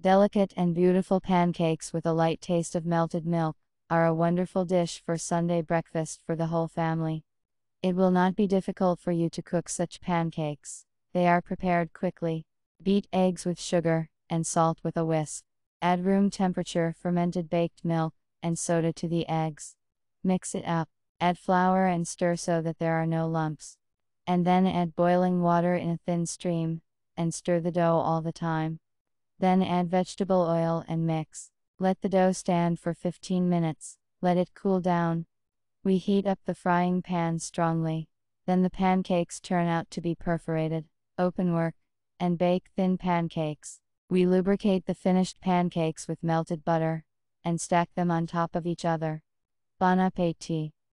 Delicate and beautiful pancakes with a light taste of melted milk are a wonderful dish for Sunday breakfast for the whole family. It will not be difficult for you to cook such pancakes. They are prepared quickly. Beat eggs with sugar and salt with a whisk. Add room temperature fermented baked milk and soda to the eggs. Mix it up. Add flour and stir so that there are no lumps. And then add boiling water in a thin stream and stir the dough all the time. Then add vegetable oil and mix. Let the dough stand for 15 minutes. Let it cool down. We heat up the frying pan strongly. Then the pancakes turn out to be perforated, open work, and bake thin pancakes. We lubricate the finished pancakes with melted butter and stack them on top of each other. Bon appetit!